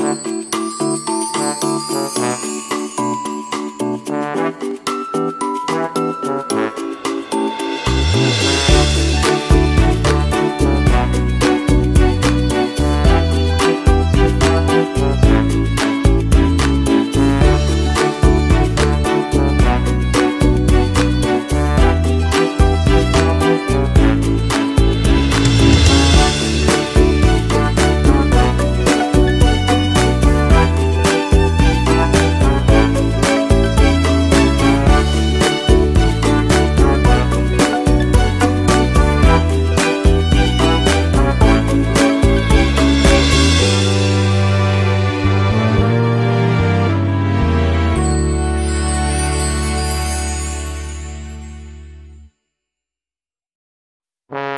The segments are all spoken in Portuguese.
Thank you.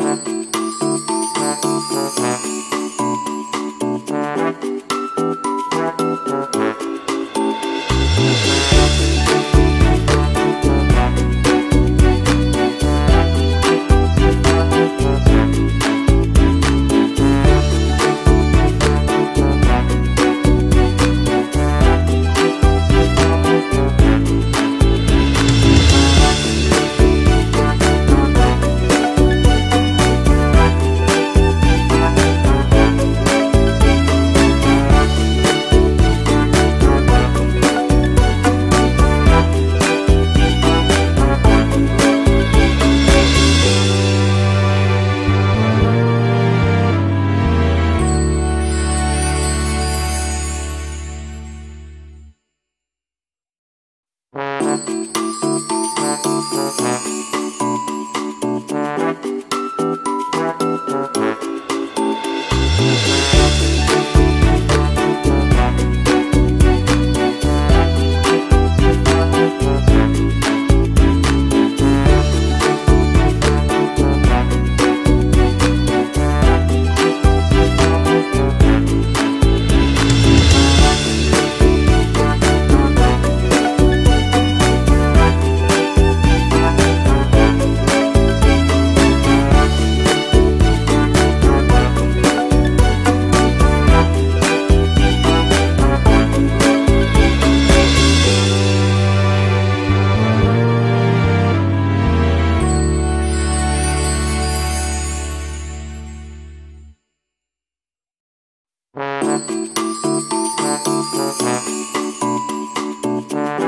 Música Música Thank you.